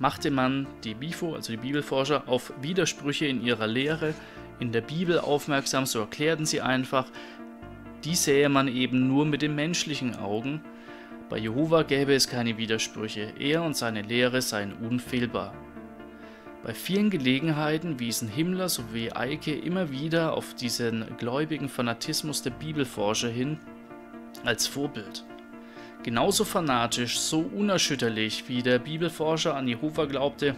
machte man die BIFO, also die Bibelforscher, auf Widersprüche in ihrer Lehre in der Bibel aufmerksam, so erklärten sie einfach, die sähe man eben nur mit den menschlichen Augen. Bei Jehova gäbe es keine Widersprüche, er und seine Lehre seien unfehlbar. Bei vielen Gelegenheiten wiesen Himmler sowie Eike immer wieder auf diesen gläubigen Fanatismus der Bibelforscher hin als Vorbild. Genauso fanatisch, so unerschütterlich wie der Bibelforscher an Jehova glaubte,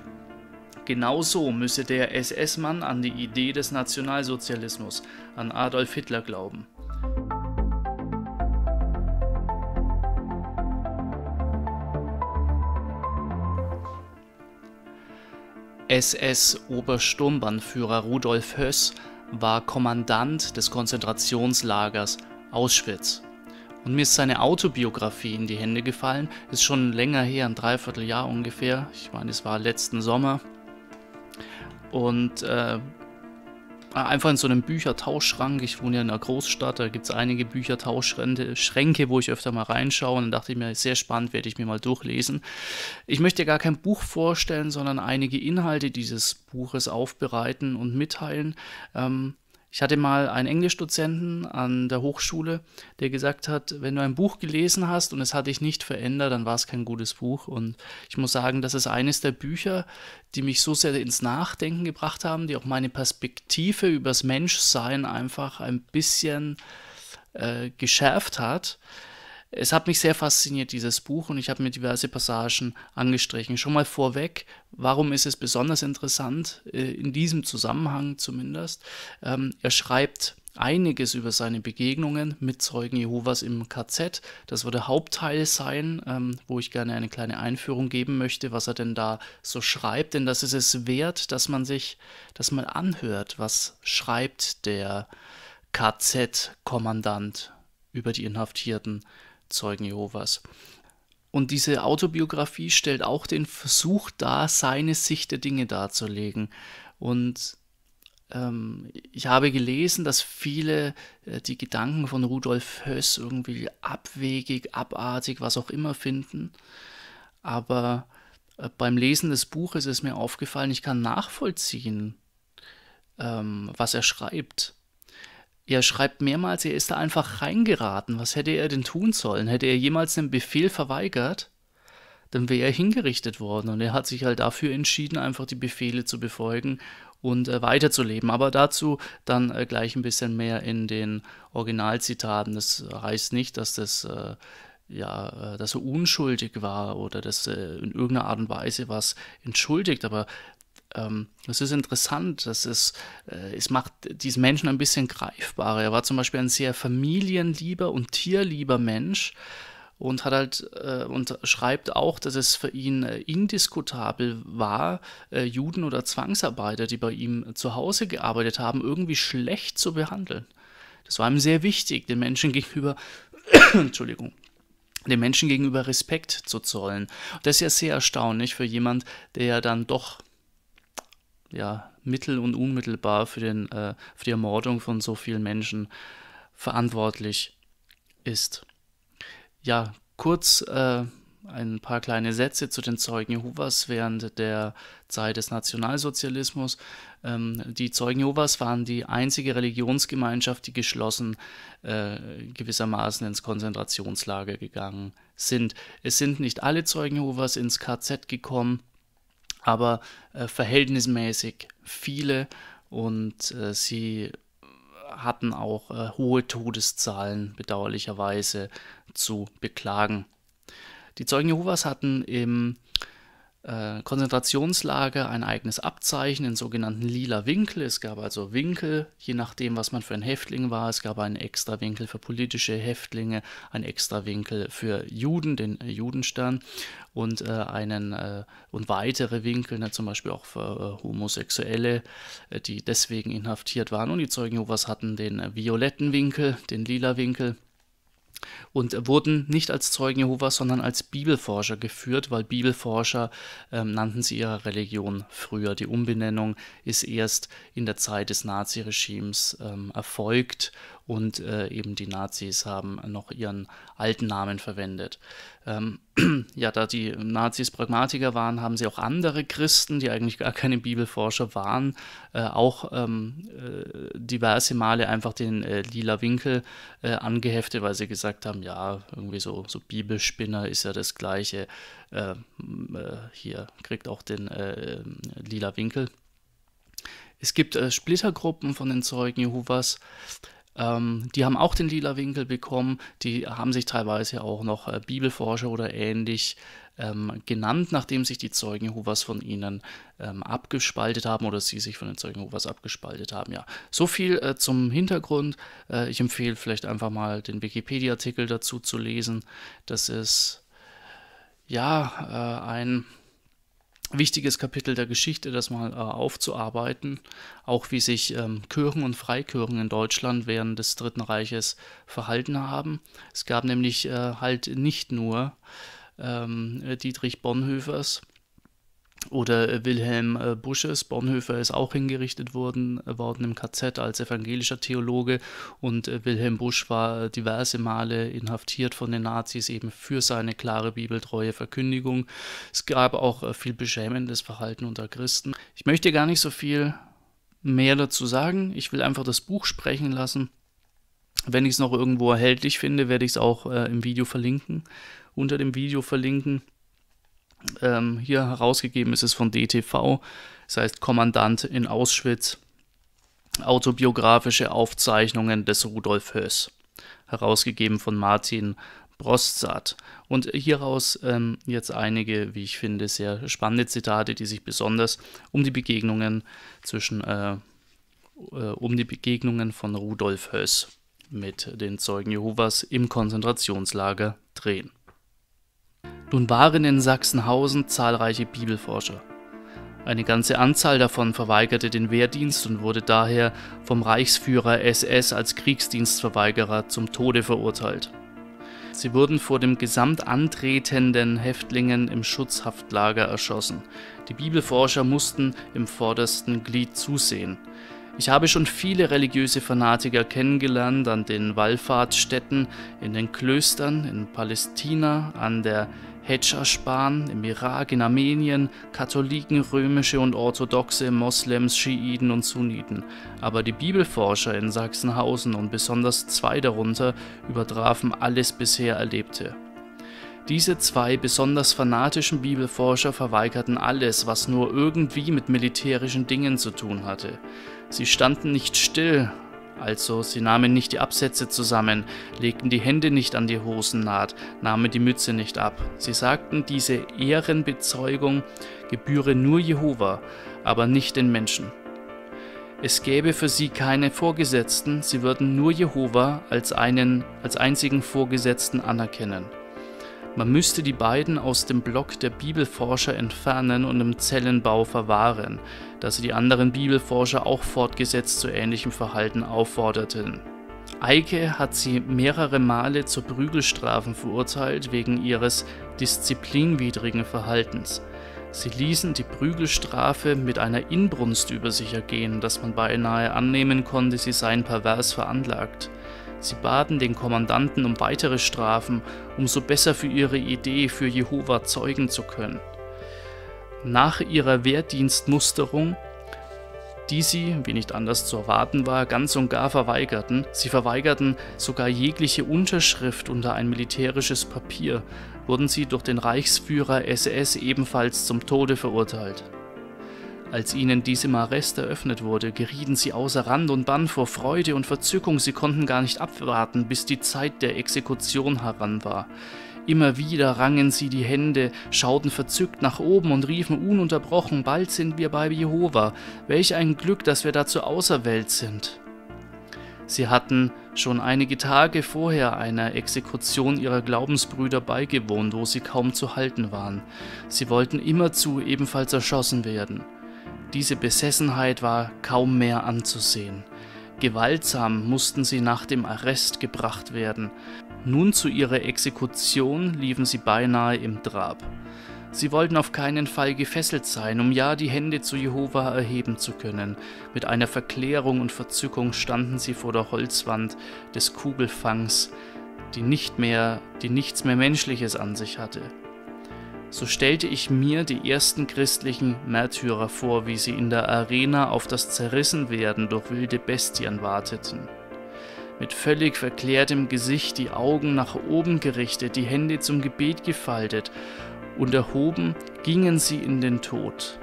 genauso müsse der SS-Mann an die Idee des Nationalsozialismus, an Adolf Hitler glauben. SS-Obersturmbannführer Rudolf Höss war Kommandant des Konzentrationslagers Auschwitz. Und mir ist seine Autobiografie in die Hände gefallen. Ist schon länger her, ein Dreivierteljahr ungefähr. Ich meine, es war letzten Sommer. Und äh, einfach in so einem Büchertauschschrank. Ich wohne ja in einer Großstadt, da gibt es einige Büchertauschschränke, wo ich öfter mal reinschaue. Und dann dachte ich mir, sehr spannend, werde ich mir mal durchlesen. Ich möchte gar kein Buch vorstellen, sondern einige Inhalte dieses Buches aufbereiten und mitteilen. Ähm, ich hatte mal einen Englischdozenten an der Hochschule, der gesagt hat, wenn du ein Buch gelesen hast und es hat dich nicht verändert, dann war es kein gutes Buch. Und ich muss sagen, das ist eines der Bücher, die mich so sehr ins Nachdenken gebracht haben, die auch meine Perspektive übers Menschsein einfach ein bisschen äh, geschärft hat. Es hat mich sehr fasziniert, dieses Buch, und ich habe mir diverse Passagen angestrichen. Schon mal vorweg, warum ist es besonders interessant, äh, in diesem Zusammenhang zumindest? Ähm, er schreibt einiges über seine Begegnungen mit Zeugen Jehovas im KZ. Das wird der Hauptteil sein, ähm, wo ich gerne eine kleine Einführung geben möchte, was er denn da so schreibt. Denn das ist es wert, dass man sich das mal anhört. Was schreibt der KZ-Kommandant über die Inhaftierten? Zeugen Jehovas. Und diese Autobiografie stellt auch den Versuch dar, seine Sicht der Dinge darzulegen. Und ähm, ich habe gelesen, dass viele äh, die Gedanken von Rudolf Höss irgendwie abwegig, abartig, was auch immer finden. Aber äh, beim Lesen des Buches ist mir aufgefallen, ich kann nachvollziehen, ähm, was er schreibt. Er schreibt mehrmals, er ist da einfach reingeraten. Was hätte er denn tun sollen? Hätte er jemals einen Befehl verweigert, dann wäre er hingerichtet worden. Und er hat sich halt dafür entschieden, einfach die Befehle zu befolgen und äh, weiterzuleben. Aber dazu dann äh, gleich ein bisschen mehr in den Originalzitaten. Das heißt nicht, dass das äh, ja, äh, dass er unschuldig war oder dass er in irgendeiner Art und Weise was entschuldigt, aber ähm, ist interessant, dass es, äh, es macht diesen Menschen ein bisschen greifbarer. Er war zum Beispiel ein sehr familienlieber und tierlieber Mensch und hat halt äh, und schreibt auch, dass es für ihn äh, indiskutabel war, äh, Juden oder Zwangsarbeiter, die bei ihm zu Hause gearbeitet haben, irgendwie schlecht zu behandeln. Das war ihm sehr wichtig, den Menschen gegenüber, Entschuldigung, den Menschen gegenüber Respekt zu zollen. Das ist ja sehr erstaunlich für jemand, der ja dann doch ja, mittel- und unmittelbar für, den, äh, für die Ermordung von so vielen Menschen verantwortlich ist. Ja, kurz äh, ein paar kleine Sätze zu den Zeugen Jehovas während der Zeit des Nationalsozialismus. Ähm, die Zeugen Jehovas waren die einzige Religionsgemeinschaft, die geschlossen äh, gewissermaßen ins Konzentrationslager gegangen sind. Es sind nicht alle Zeugen Jehovas ins KZ gekommen, aber äh, verhältnismäßig viele und äh, sie hatten auch äh, hohe Todeszahlen bedauerlicherweise zu beklagen. Die Zeugen Jehovas hatten im äh, Konzentrationslager ein eigenes Abzeichen, den sogenannten lila Winkel. Es gab also Winkel, je nachdem, was man für ein Häftling war. Es gab einen extra Winkel für politische Häftlinge, einen extra Winkel für Juden, den Judenstern und äh, einen äh, und weitere Winkel, ne, zum Beispiel auch für äh, Homosexuelle, äh, die deswegen inhaftiert waren. Und die Zeugen Jehovas hatten den violetten Winkel, den lila Winkel und wurden nicht als Zeugen Jehovas, sondern als Bibelforscher geführt, weil Bibelforscher ähm, nannten sie ihre Religion früher. Die Umbenennung ist erst in der Zeit des Naziregimes ähm, erfolgt und äh, eben die Nazis haben noch ihren alten Namen verwendet. Ähm, ja, da die Nazis Pragmatiker waren, haben sie auch andere Christen, die eigentlich gar keine Bibelforscher waren, äh, auch ähm, äh, diverse Male einfach den äh, lila Winkel äh, angeheftet, weil sie gesagt haben, ja, irgendwie so, so Bibelspinner ist ja das gleiche. Äh, äh, hier kriegt auch den lila Winkel. Es gibt Splittergruppen von den Zeugen Jehovas, ähm, die haben auch den lila Winkel bekommen. Die haben sich teilweise auch noch äh, Bibelforscher oder ähnlich ähm, genannt, nachdem sich die Zeugen Jehovas von ihnen ähm, abgespaltet haben oder sie sich von den Zeugen Jehovas abgespaltet haben. Ja, so viel äh, zum Hintergrund. Äh, ich empfehle vielleicht einfach mal den Wikipedia-Artikel dazu zu lesen. Das ist ja äh, ein wichtiges Kapitel der Geschichte, das mal äh, aufzuarbeiten, auch wie sich ähm, Kirchen und Freikirchen in Deutschland während des Dritten Reiches verhalten haben. Es gab nämlich äh, halt nicht nur ähm, Dietrich Bonhoeffers, oder äh, Wilhelm äh, Busches, Bonhoeffer ist auch hingerichtet worden, äh, worden im KZ als evangelischer Theologe und Wilhelm Busch war diverse Male inhaftiert von den Nazis eben für seine klare bibeltreue Verkündigung. Es gab auch viel beschämendes Verhalten unter Christen. Ich möchte gar nicht so viel mehr dazu sagen. Ich will einfach das Buch sprechen lassen. Wenn ich es noch irgendwo erhältlich finde, werde ich es auch äh, im Video verlinken, unter dem Video verlinken. Ähm, hier herausgegeben ist es von DTV, das heißt Kommandant in Auschwitz, autobiografische Aufzeichnungen des Rudolf Höss, herausgegeben von Martin Brostzat. Und hieraus ähm, jetzt einige, wie ich finde, sehr spannende Zitate, die sich besonders um die Begegnungen zwischen, äh, äh, um die Begegnungen von Rudolf Höss mit den Zeugen Jehovas im Konzentrationslager drehen. Nun waren in Sachsenhausen zahlreiche Bibelforscher. Eine ganze Anzahl davon verweigerte den Wehrdienst und wurde daher vom Reichsführer SS als Kriegsdienstverweigerer zum Tode verurteilt. Sie wurden vor dem gesamt antretenden Häftlingen im Schutzhaftlager erschossen. Die Bibelforscher mussten im vordersten Glied zusehen. Ich habe schon viele religiöse Fanatiker kennengelernt an den Wallfahrtsstätten, in den Klöstern, in Palästina, an der Hedschaspan im Irak, in Armenien, Katholiken, römische und orthodoxe, Moslems, Schiiten und Sunniten. Aber die Bibelforscher in Sachsenhausen und besonders zwei darunter übertrafen alles bisher Erlebte. Diese zwei besonders fanatischen Bibelforscher verweigerten alles, was nur irgendwie mit militärischen Dingen zu tun hatte. Sie standen nicht still, also, sie nahmen nicht die Absätze zusammen, legten die Hände nicht an die Hosennaht, nahmen die Mütze nicht ab. Sie sagten, diese Ehrenbezeugung gebühre nur Jehova, aber nicht den Menschen. Es gäbe für sie keine Vorgesetzten, sie würden nur Jehova als einen, als einzigen Vorgesetzten anerkennen. Man müsste die beiden aus dem Block der Bibelforscher entfernen und im Zellenbau verwahren, da sie die anderen Bibelforscher auch fortgesetzt zu ähnlichem Verhalten aufforderten. Eike hat sie mehrere Male zu Prügelstrafen verurteilt wegen ihres disziplinwidrigen Verhaltens. Sie ließen die Prügelstrafe mit einer Inbrunst über sich ergehen, dass man beinahe annehmen konnte, sie seien pervers veranlagt. Sie baten den Kommandanten um weitere Strafen, um so besser für ihre Idee für Jehova zeugen zu können. Nach ihrer Wehrdienstmusterung, die sie, wie nicht anders zu erwarten war, ganz und gar verweigerten, sie verweigerten sogar jegliche Unterschrift unter ein militärisches Papier, wurden sie durch den Reichsführer SS ebenfalls zum Tode verurteilt. Als ihnen diesem Arrest eröffnet wurde, gerieten sie außer Rand und Bann vor Freude und Verzückung, sie konnten gar nicht abwarten, bis die Zeit der Exekution heran war. Immer wieder rangen sie die Hände, schauten verzückt nach oben und riefen ununterbrochen, bald sind wir bei Jehova, welch ein Glück, dass wir dazu auserwählt sind. Sie hatten schon einige Tage vorher einer Exekution ihrer Glaubensbrüder beigewohnt, wo sie kaum zu halten waren. Sie wollten immerzu ebenfalls erschossen werden. Diese Besessenheit war kaum mehr anzusehen. Gewaltsam mussten sie nach dem Arrest gebracht werden. Nun zu ihrer Exekution liefen sie beinahe im Trab. Sie wollten auf keinen Fall gefesselt sein, um ja die Hände zu Jehova erheben zu können. Mit einer Verklärung und Verzückung standen sie vor der Holzwand des Kugelfangs, die nicht mehr, die nichts mehr Menschliches an sich hatte. So stellte ich mir die ersten christlichen Märtyrer vor, wie sie in der Arena auf das Zerrissenwerden durch wilde Bestien warteten. Mit völlig verklärtem Gesicht, die Augen nach oben gerichtet, die Hände zum Gebet gefaltet und erhoben gingen sie in den Tod.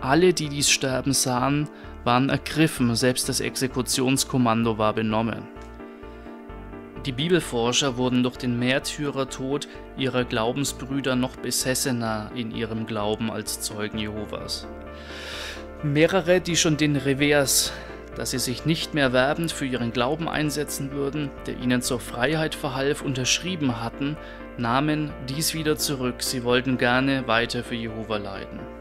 Alle, die dies Sterben sahen, waren ergriffen, selbst das Exekutionskommando war benommen. Die Bibelforscher wurden durch den Märtyrertod ihrer Glaubensbrüder noch besessener in ihrem Glauben als Zeugen Jehovas. Mehrere, die schon den Revers dass sie sich nicht mehr werbend für ihren Glauben einsetzen würden, der ihnen zur Freiheit verhalf, unterschrieben hatten, nahmen dies wieder zurück, sie wollten gerne weiter für Jehova leiden.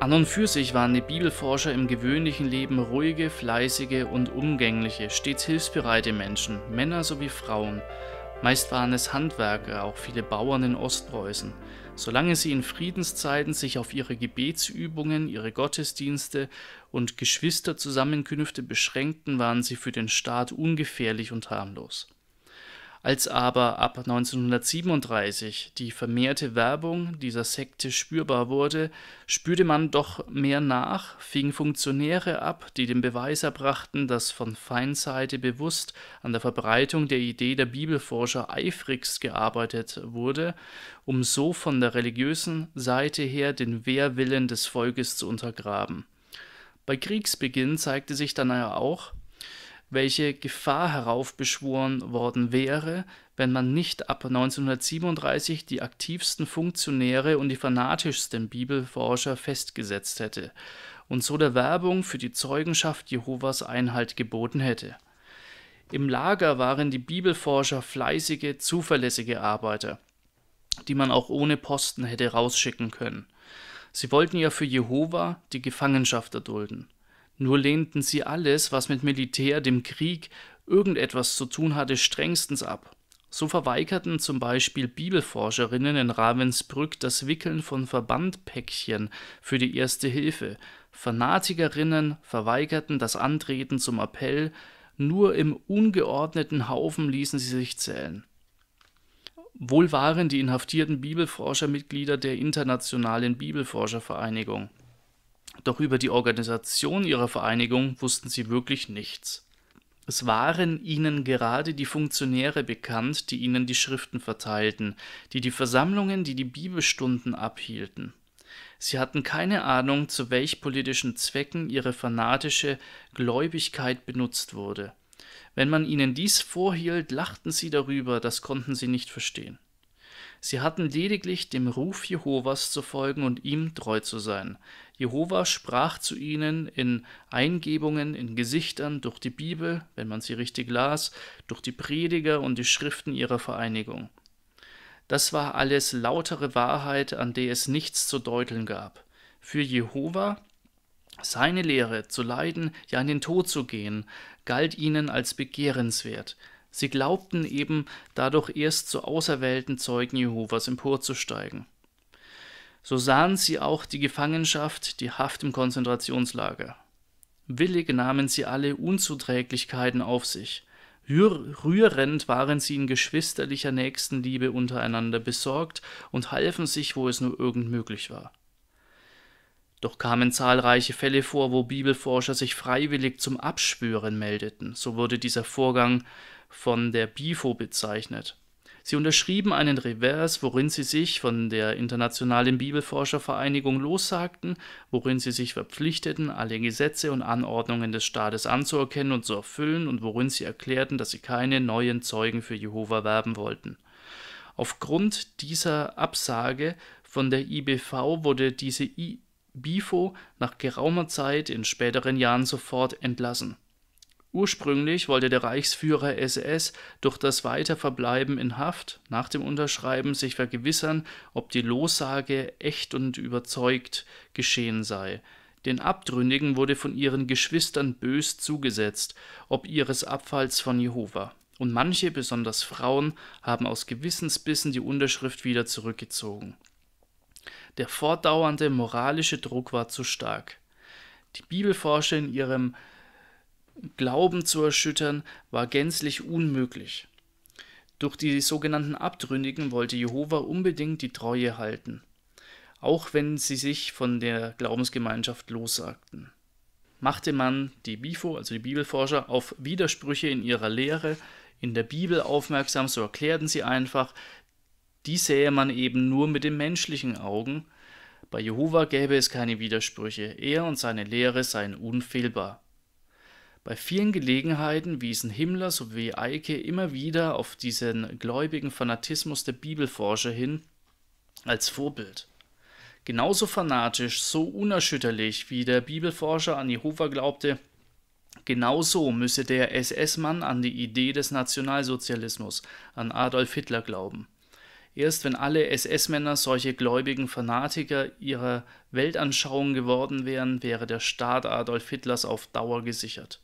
An und für sich waren die Bibelforscher im gewöhnlichen Leben ruhige, fleißige und umgängliche, stets hilfsbereite Menschen, Männer sowie Frauen. Meist waren es Handwerker, auch viele Bauern in Ostpreußen. Solange sie in Friedenszeiten sich auf ihre Gebetsübungen, ihre Gottesdienste und Geschwisterzusammenkünfte beschränkten, waren sie für den Staat ungefährlich und harmlos. Als aber ab 1937 die vermehrte Werbung dieser Sekte spürbar wurde, spürte man doch mehr nach, fing Funktionäre ab, die den Beweis erbrachten, dass von Feindseite bewusst an der Verbreitung der Idee der Bibelforscher eifrigst gearbeitet wurde, um so von der religiösen Seite her den Wehrwillen des Volkes zu untergraben. Bei Kriegsbeginn zeigte sich dann ja auch, welche Gefahr heraufbeschworen worden wäre, wenn man nicht ab 1937 die aktivsten Funktionäre und die fanatischsten Bibelforscher festgesetzt hätte und so der Werbung für die Zeugenschaft Jehovas Einhalt geboten hätte. Im Lager waren die Bibelforscher fleißige, zuverlässige Arbeiter, die man auch ohne Posten hätte rausschicken können. Sie wollten ja für Jehova die Gefangenschaft erdulden. Nur lehnten sie alles, was mit Militär, dem Krieg, irgendetwas zu tun hatte, strengstens ab. So verweigerten zum Beispiel Bibelforscherinnen in Ravensbrück das Wickeln von Verbandpäckchen für die Erste Hilfe. Fanatikerinnen verweigerten das Antreten zum Appell, nur im ungeordneten Haufen ließen sie sich zählen. Wohl waren die inhaftierten Bibelforscher Mitglieder der Internationalen Bibelforschervereinigung. Doch über die Organisation ihrer Vereinigung wussten sie wirklich nichts. Es waren ihnen gerade die Funktionäre bekannt, die ihnen die Schriften verteilten, die die Versammlungen, die die Bibelstunden abhielten. Sie hatten keine Ahnung, zu welch politischen Zwecken ihre fanatische Gläubigkeit benutzt wurde. Wenn man ihnen dies vorhielt, lachten sie darüber, das konnten sie nicht verstehen. Sie hatten lediglich dem Ruf Jehovas zu folgen und ihm treu zu sein. Jehova sprach zu ihnen in Eingebungen, in Gesichtern, durch die Bibel, wenn man sie richtig las, durch die Prediger und die Schriften ihrer Vereinigung. Das war alles lautere Wahrheit, an der es nichts zu deuteln gab. Für Jehova, seine Lehre zu leiden, ja in den Tod zu gehen, galt ihnen als begehrenswert. Sie glaubten eben dadurch erst zu auserwählten Zeugen Jehovas emporzusteigen. So sahen sie auch die Gefangenschaft, die Haft im Konzentrationslager. Willig nahmen sie alle Unzuträglichkeiten auf sich. Rührend waren sie in geschwisterlicher Nächstenliebe untereinander besorgt und halfen sich, wo es nur irgend möglich war. Doch kamen zahlreiche Fälle vor, wo Bibelforscher sich freiwillig zum Abschwören meldeten. So wurde dieser Vorgang von der BIFO bezeichnet. Sie unterschrieben einen Revers, worin sie sich von der Internationalen Bibelforschervereinigung lossagten, worin sie sich verpflichteten, alle Gesetze und Anordnungen des Staates anzuerkennen und zu erfüllen und worin sie erklärten, dass sie keine neuen Zeugen für Jehova werben wollten. Aufgrund dieser Absage von der IBV wurde diese I Bifo nach geraumer Zeit in späteren Jahren sofort entlassen. Ursprünglich wollte der Reichsführer SS durch das Weiterverbleiben in Haft nach dem Unterschreiben sich vergewissern, ob die Lossage echt und überzeugt geschehen sei. Den Abtrünnigen wurde von ihren Geschwistern bös zugesetzt, ob ihres Abfalls von Jehova. und manche, besonders Frauen, haben aus Gewissensbissen die Unterschrift wieder zurückgezogen. Der fortdauernde moralische Druck war zu stark. Die Bibelforscher in ihrem Glauben zu erschüttern, war gänzlich unmöglich. Durch die sogenannten Abtrünnigen wollte Jehova unbedingt die Treue halten, auch wenn sie sich von der Glaubensgemeinschaft lossagten. Machte man die Bifo, also die Bibelforscher, auf Widersprüche in ihrer Lehre in der Bibel aufmerksam, so erklärten sie einfach, die sähe man eben nur mit den menschlichen Augen. Bei Jehova gäbe es keine Widersprüche, er und seine Lehre seien unfehlbar. Bei vielen Gelegenheiten wiesen Himmler sowie Eike immer wieder auf diesen gläubigen Fanatismus der Bibelforscher hin als Vorbild. Genauso fanatisch, so unerschütterlich wie der Bibelforscher an Jehova glaubte, genauso müsse der SS-Mann an die Idee des Nationalsozialismus, an Adolf Hitler glauben. Erst wenn alle SS-Männer solche gläubigen Fanatiker ihrer Weltanschauung geworden wären, wäre der Staat Adolf Hitlers auf Dauer gesichert.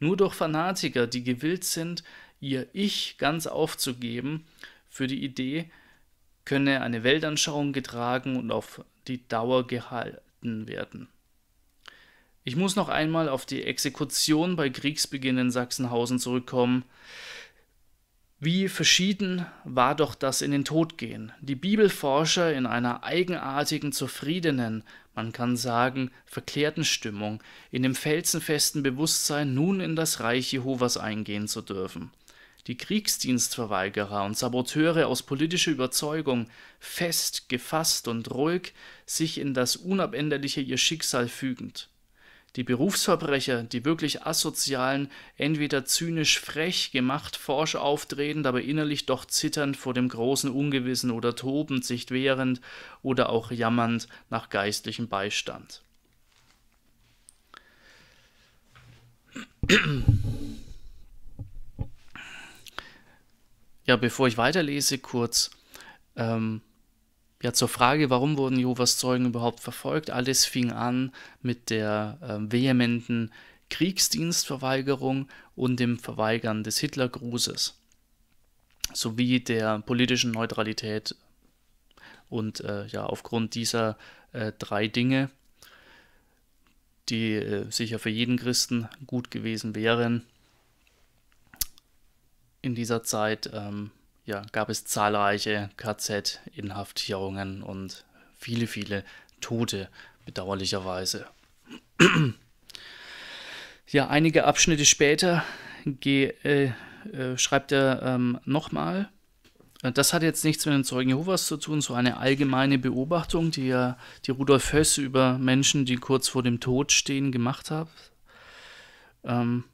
Nur durch Fanatiker, die gewillt sind, ihr Ich ganz aufzugeben für die Idee, könne eine Weltanschauung getragen und auf die Dauer gehalten werden. Ich muss noch einmal auf die Exekution bei Kriegsbeginn in Sachsenhausen zurückkommen. Wie verschieden war doch das in den Tod gehen. Die Bibelforscher in einer eigenartigen, zufriedenen, man kann sagen, verklärten Stimmung, in dem felsenfesten Bewusstsein, nun in das Reich Jehovas eingehen zu dürfen. Die Kriegsdienstverweigerer und Saboteure aus politischer Überzeugung, fest, gefasst und ruhig, sich in das Unabänderliche ihr Schicksal fügend. Die Berufsverbrecher, die wirklich asozialen, entweder zynisch frech, gemacht forsch auftretend, aber innerlich doch zitternd vor dem großen Ungewissen oder tobend sich wehrend oder auch jammernd nach geistlichem Beistand. Ja, bevor ich weiterlese, kurz ähm, ja, zur Frage, warum wurden Jehovas Zeugen überhaupt verfolgt? Alles fing an mit der äh, vehementen Kriegsdienstverweigerung und dem Verweigern des Hitlergrußes sowie der politischen Neutralität. Und äh, ja, aufgrund dieser äh, drei Dinge, die äh, sicher für jeden Christen gut gewesen wären, in dieser Zeit ähm, ja, gab es zahlreiche KZ-Inhaftierungen und viele, viele Tote, bedauerlicherweise. ja, einige Abschnitte später äh, äh, schreibt er ähm, nochmal, äh, das hat jetzt nichts mit den Zeugen Jehovas zu tun, so eine allgemeine Beobachtung, die, ja, die Rudolf Höss über Menschen, die kurz vor dem Tod stehen, gemacht hat. Ähm,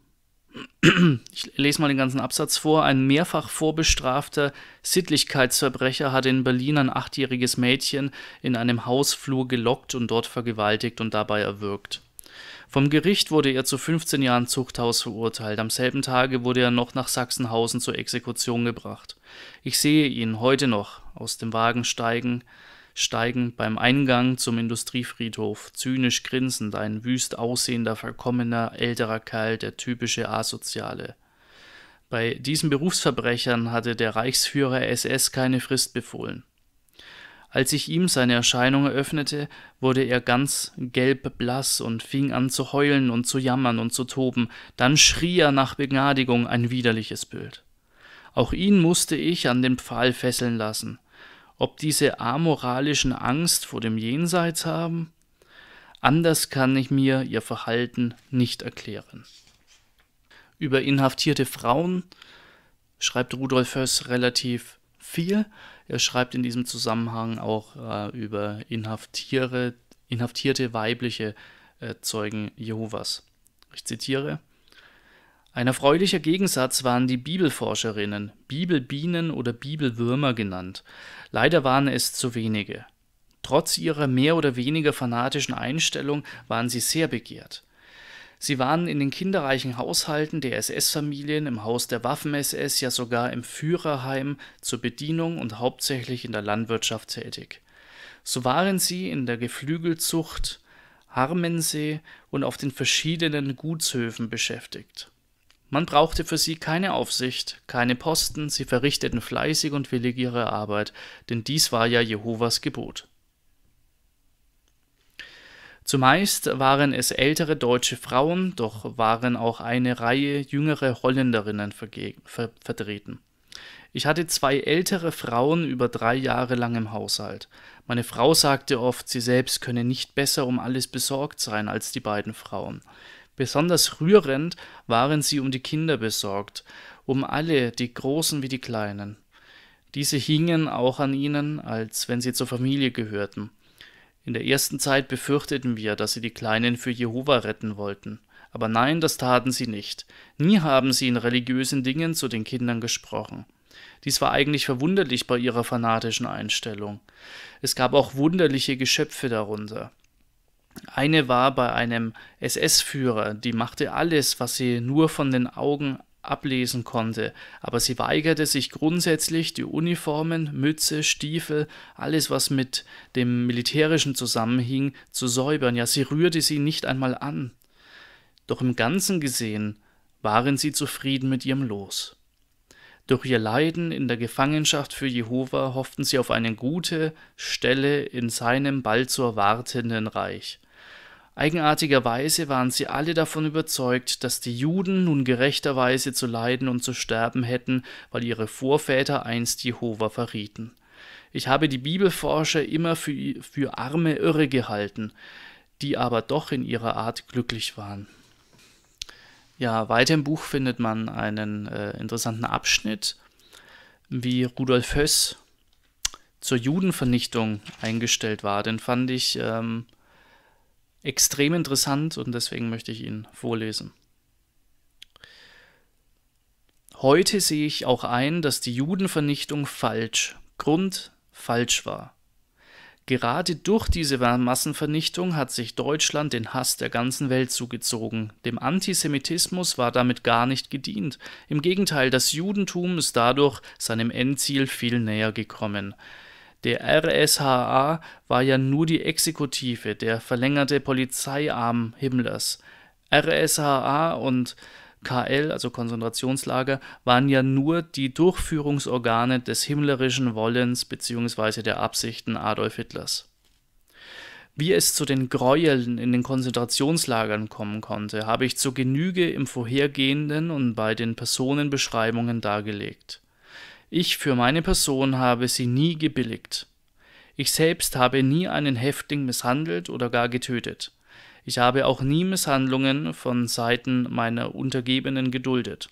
ich lese mal den ganzen Absatz vor. Ein mehrfach vorbestrafter Sittlichkeitsverbrecher hat in Berlin ein achtjähriges Mädchen in einem Hausflur gelockt und dort vergewaltigt und dabei erwürgt. Vom Gericht wurde er zu 15 Jahren Zuchthaus verurteilt. Am selben Tage wurde er noch nach Sachsenhausen zur Exekution gebracht. Ich sehe ihn heute noch aus dem Wagen steigen, steigen beim Eingang zum Industriefriedhof, zynisch grinsend, ein wüst aussehender, verkommener, älterer Kerl, der typische Asoziale. Bei diesen Berufsverbrechern hatte der Reichsführer SS keine Frist befohlen. Als ich ihm seine Erscheinung eröffnete, wurde er ganz gelbblass und fing an zu heulen und zu jammern und zu toben, dann schrie er nach Begnadigung ein widerliches Bild. Auch ihn musste ich an den Pfahl fesseln lassen ob diese amoralischen Angst vor dem Jenseits haben? Anders kann ich mir ihr Verhalten nicht erklären. Über inhaftierte Frauen schreibt Rudolf Höss relativ viel. Er schreibt in diesem Zusammenhang auch äh, über inhaftierte weibliche äh, Zeugen Jehovas. Ich zitiere ein erfreulicher Gegensatz waren die Bibelforscherinnen, Bibelbienen oder Bibelwürmer genannt. Leider waren es zu wenige. Trotz ihrer mehr oder weniger fanatischen Einstellung waren sie sehr begehrt. Sie waren in den kinderreichen Haushalten der SS-Familien, im Haus der Waffen-SS, ja sogar im Führerheim zur Bedienung und hauptsächlich in der Landwirtschaft tätig. So waren sie in der Geflügelzucht, Harmensee und auf den verschiedenen Gutshöfen beschäftigt. Man brauchte für sie keine Aufsicht, keine Posten, sie verrichteten fleißig und willig ihre Arbeit, denn dies war ja Jehovas Gebot. Zumeist waren es ältere deutsche Frauen, doch waren auch eine Reihe jüngere Holländerinnen ver vertreten. Ich hatte zwei ältere Frauen über drei Jahre lang im Haushalt. Meine Frau sagte oft, sie selbst könne nicht besser um alles besorgt sein als die beiden Frauen. Besonders rührend waren sie um die Kinder besorgt, um alle, die Großen wie die Kleinen. Diese hingen auch an ihnen, als wenn sie zur Familie gehörten. In der ersten Zeit befürchteten wir, dass sie die Kleinen für Jehova retten wollten. Aber nein, das taten sie nicht. Nie haben sie in religiösen Dingen zu den Kindern gesprochen. Dies war eigentlich verwunderlich bei ihrer fanatischen Einstellung. Es gab auch wunderliche Geschöpfe darunter. Eine war bei einem SS-Führer, die machte alles, was sie nur von den Augen ablesen konnte, aber sie weigerte sich grundsätzlich, die Uniformen, Mütze, Stiefel, alles, was mit dem Militärischen zusammenhing, zu säubern, ja sie rührte sie nicht einmal an. Doch im Ganzen gesehen waren sie zufrieden mit ihrem Los. Durch ihr Leiden in der Gefangenschaft für Jehova hofften sie auf eine gute Stelle in seinem bald zu erwartenden Reich. Eigenartigerweise waren sie alle davon überzeugt, dass die Juden nun gerechterweise zu leiden und zu sterben hätten, weil ihre Vorväter einst Jehova verrieten. Ich habe die Bibelforscher immer für, für arme Irre gehalten, die aber doch in ihrer Art glücklich waren. Ja, weiter im Buch findet man einen äh, interessanten Abschnitt, wie Rudolf Höss zur Judenvernichtung eingestellt war. Den fand ich ähm, extrem interessant und deswegen möchte ich ihn vorlesen. Heute sehe ich auch ein, dass die Judenvernichtung falsch, grundfalsch war. Gerade durch diese Massenvernichtung hat sich Deutschland den Hass der ganzen Welt zugezogen. Dem Antisemitismus war damit gar nicht gedient. Im Gegenteil, das Judentum ist dadurch seinem Endziel viel näher gekommen. Der RSHA war ja nur die Exekutive, der verlängerte Polizeiarm Himmlers. RSHA und KL, also Konzentrationslager, waren ja nur die Durchführungsorgane des himmlerischen Wollens bzw. der Absichten Adolf Hitlers. Wie es zu den Gräueln in den Konzentrationslagern kommen konnte, habe ich zur Genüge im vorhergehenden und bei den Personenbeschreibungen dargelegt. Ich für meine Person habe sie nie gebilligt. Ich selbst habe nie einen Häftling misshandelt oder gar getötet. Ich habe auch nie Misshandlungen von Seiten meiner Untergebenen geduldet.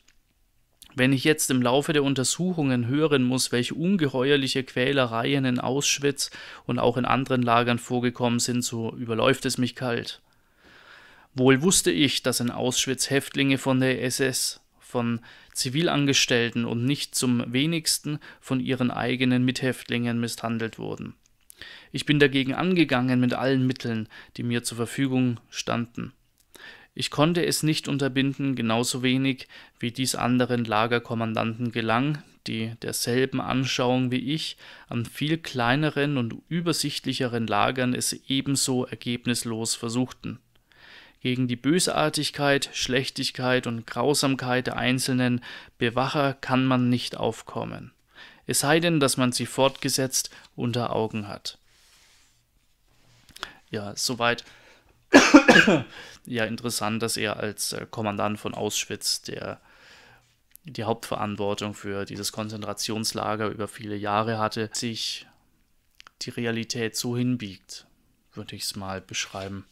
Wenn ich jetzt im Laufe der Untersuchungen hören muss, welche ungeheuerliche Quälereien in Auschwitz und auch in anderen Lagern vorgekommen sind, so überläuft es mich kalt. Wohl wusste ich, dass in Auschwitz Häftlinge von der SS, von Zivilangestellten und nicht zum wenigsten von ihren eigenen Mithäftlingen misshandelt wurden. Ich bin dagegen angegangen mit allen Mitteln, die mir zur Verfügung standen. Ich konnte es nicht unterbinden, genauso wenig wie dies anderen Lagerkommandanten gelang, die derselben Anschauung wie ich an viel kleineren und übersichtlicheren Lagern es ebenso ergebnislos versuchten. Gegen die Bösartigkeit, Schlechtigkeit und Grausamkeit der einzelnen Bewacher kann man nicht aufkommen, es sei denn, dass man sie fortgesetzt unter Augen hat. Ja, soweit. Ja interessant, dass er als äh, Kommandant von Auschwitz, der die Hauptverantwortung für dieses Konzentrationslager über viele Jahre hatte, sich die Realität so hinbiegt, würde ich es mal beschreiben.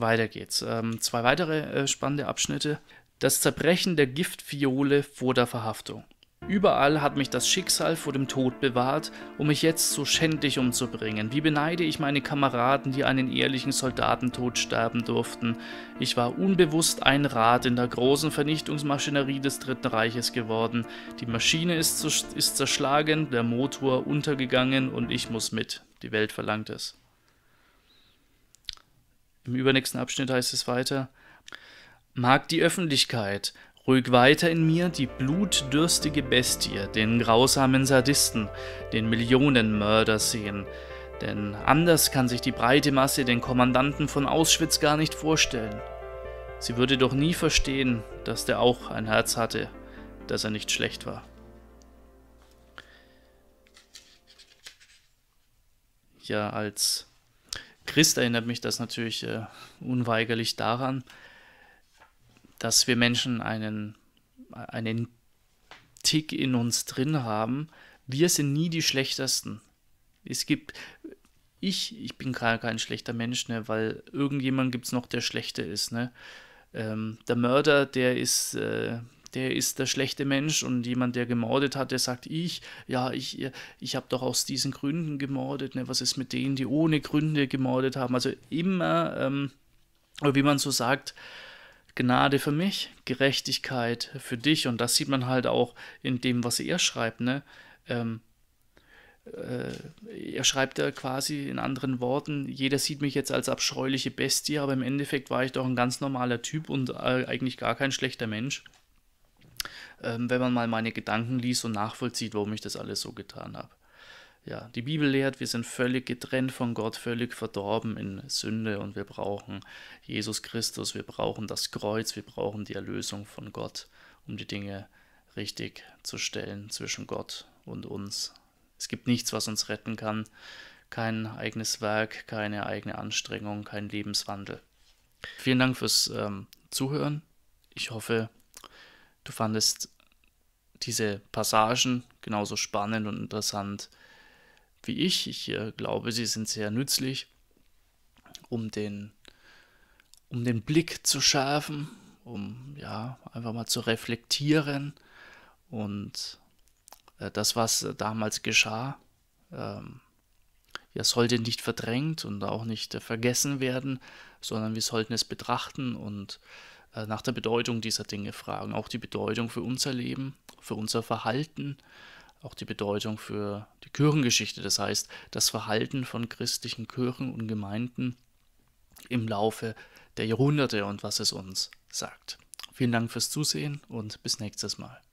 Weiter geht's. Ähm, zwei weitere äh, spannende Abschnitte. Das Zerbrechen der Giftfiole vor der Verhaftung. Überall hat mich das Schicksal vor dem Tod bewahrt, um mich jetzt so schändlich umzubringen. Wie beneide ich meine Kameraden, die einen ehrlichen Soldatentod sterben durften. Ich war unbewusst ein Rad in der großen Vernichtungsmaschinerie des Dritten Reiches geworden. Die Maschine ist, ist zerschlagen, der Motor untergegangen und ich muss mit. Die Welt verlangt es. Im übernächsten Abschnitt heißt es weiter. Mag die Öffentlichkeit, Ruhig weiter in mir die blutdürstige Bestie, den grausamen Sadisten, den Millionenmörder sehen. Denn anders kann sich die breite Masse den Kommandanten von Auschwitz gar nicht vorstellen. Sie würde doch nie verstehen, dass der auch ein Herz hatte, dass er nicht schlecht war. Ja, als Christ erinnert mich das natürlich äh, unweigerlich daran, dass wir Menschen einen, einen Tick in uns drin haben. Wir sind nie die Schlechtesten. Es gibt, ich, ich bin kein, kein schlechter Mensch, ne, weil irgendjemand gibt es noch, der schlechter ist. Ne? Ähm, der Mörder, der ist, äh, der ist der schlechte Mensch und jemand, der gemordet hat, der sagt, ich, ja, ich, ich habe doch aus diesen Gründen gemordet. Ne? Was ist mit denen, die ohne Gründe gemordet haben? Also immer, ähm, wie man so sagt, Gnade für mich, Gerechtigkeit für dich. Und das sieht man halt auch in dem, was er schreibt. Ne? Ähm, äh, er schreibt ja quasi in anderen Worten, jeder sieht mich jetzt als abscheuliche Bestie, aber im Endeffekt war ich doch ein ganz normaler Typ und äh, eigentlich gar kein schlechter Mensch. Ähm, wenn man mal meine Gedanken liest und nachvollzieht, warum ich das alles so getan habe. Ja, die Bibel lehrt, wir sind völlig getrennt von Gott, völlig verdorben in Sünde und wir brauchen Jesus Christus, wir brauchen das Kreuz, wir brauchen die Erlösung von Gott, um die Dinge richtig zu stellen zwischen Gott und uns. Es gibt nichts, was uns retten kann, kein eigenes Werk, keine eigene Anstrengung, kein Lebenswandel. Vielen Dank fürs ähm, Zuhören. Ich hoffe, du fandest diese Passagen genauso spannend und interessant wie ich. Ich äh, glaube, sie sind sehr nützlich, um den, um den Blick zu schärfen, um ja einfach mal zu reflektieren und äh, das, was damals geschah, ähm, ja, sollte nicht verdrängt und auch nicht äh, vergessen werden, sondern wir sollten es betrachten und äh, nach der Bedeutung dieser Dinge fragen. Auch die Bedeutung für unser Leben, für unser Verhalten, auch die Bedeutung für die Kirchengeschichte, das heißt das Verhalten von christlichen Kirchen und Gemeinden im Laufe der Jahrhunderte und was es uns sagt. Vielen Dank fürs Zusehen und bis nächstes Mal.